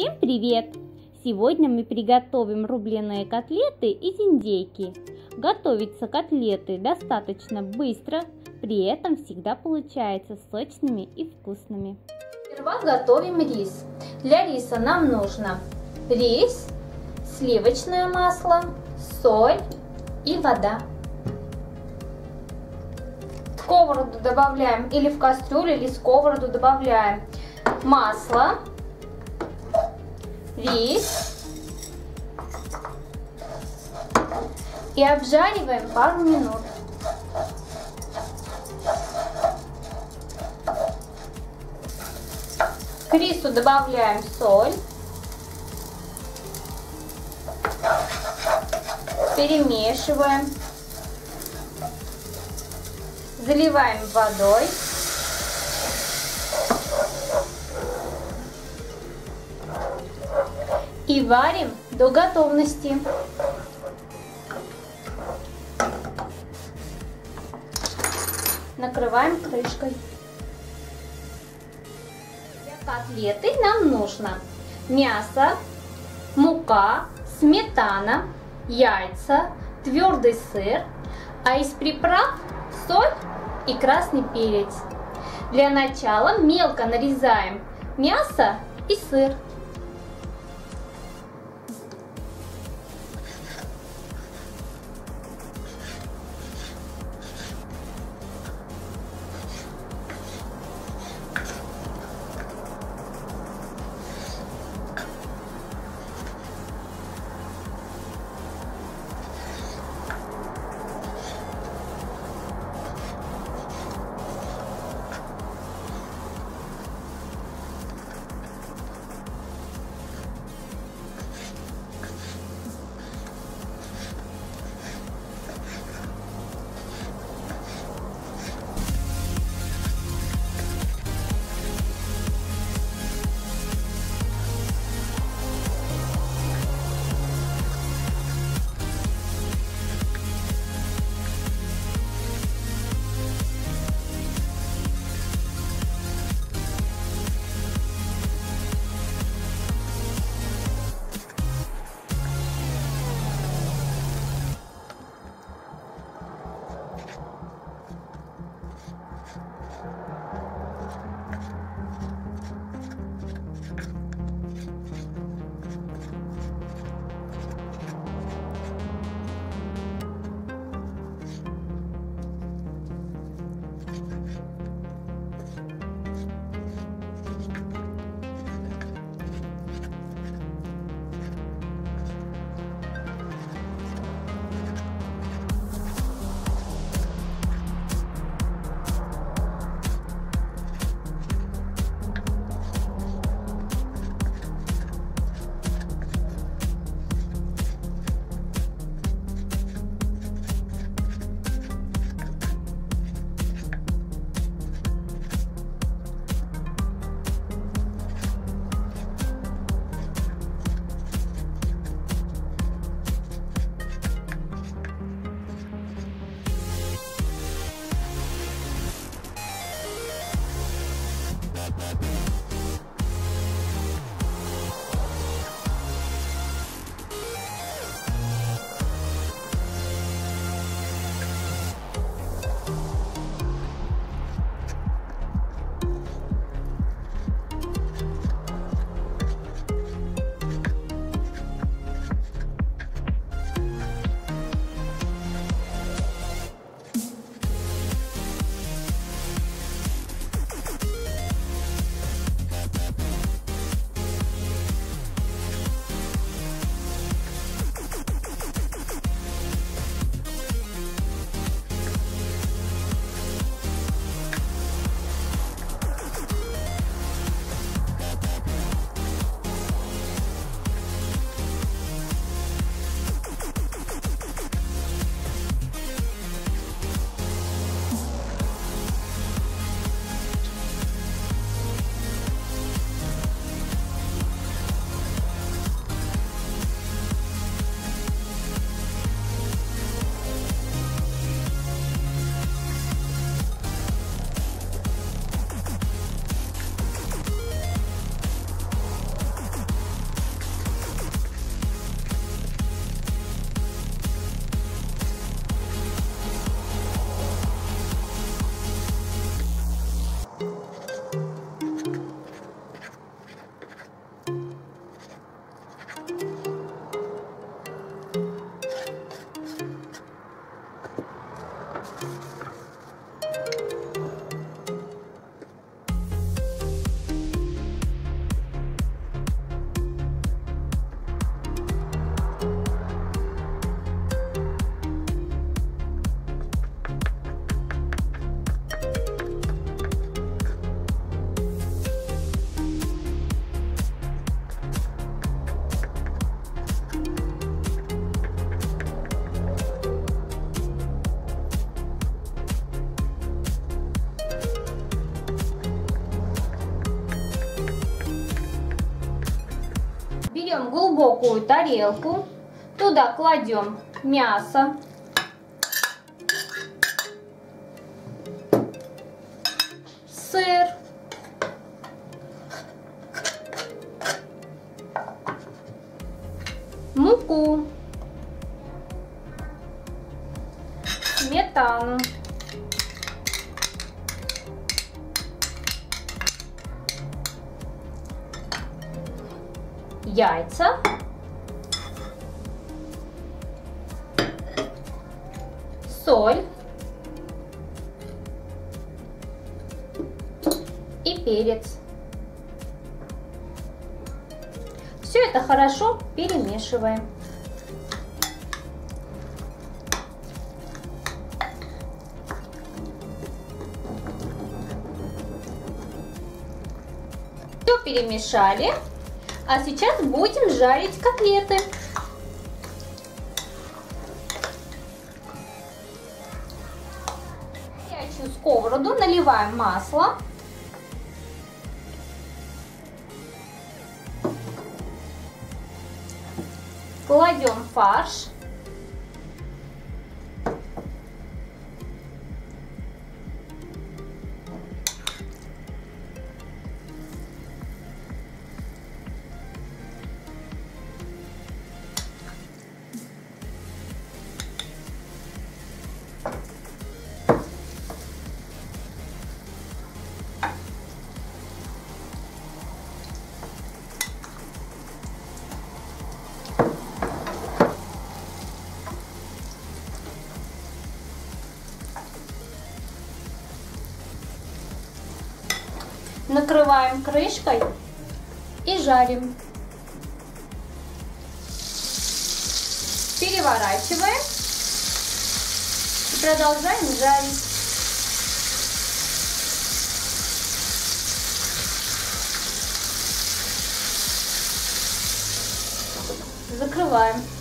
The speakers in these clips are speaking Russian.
Всем привет! Сегодня мы приготовим рубленые котлеты из индейки. Готовятся котлеты достаточно быстро, при этом всегда получаются сочными и вкусными. Сперва готовим рис. Для риса нам нужно рис, сливочное масло, соль и вода. В сковороду добавляем или в кастрюлю, или в сковороду добавляем масло, рис и обжариваем пару минут. К рису добавляем соль, перемешиваем, заливаем водой. И варим до готовности. Накрываем крышкой. Для котлеты нам нужно мясо, мука, сметана, яйца, твердый сыр, а из приправ соль и красный перец. Для начала мелко нарезаем мясо и сыр. Берем глубокую тарелку, туда кладем мясо, сыр, муку, сметану, яйца, соль и перец. Все это хорошо перемешиваем. Все перемешали. А сейчас будем жарить котлеты. Горячую сковороду наливаем масло. Кладем фарш. Накрываем крышкой и жарим. Переворачиваем и продолжаем жарить. Закрываем.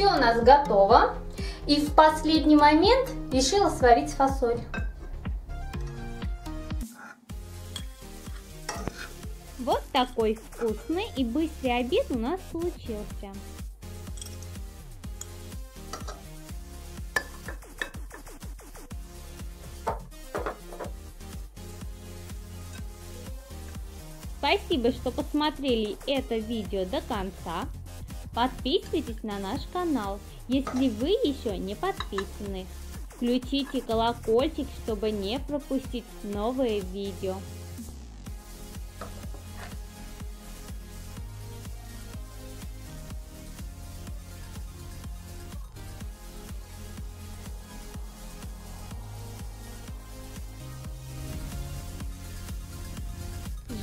все у нас готово. И в последний момент решила сварить фасоль. Вот такой вкусный и быстрый обед у нас получился. Спасибо, что посмотрели это видео до конца. Подписывайтесь на наш канал, если вы еще не подписаны. Включите колокольчик, чтобы не пропустить новые видео.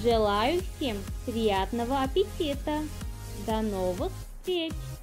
Желаю всем приятного аппетита! До новых pH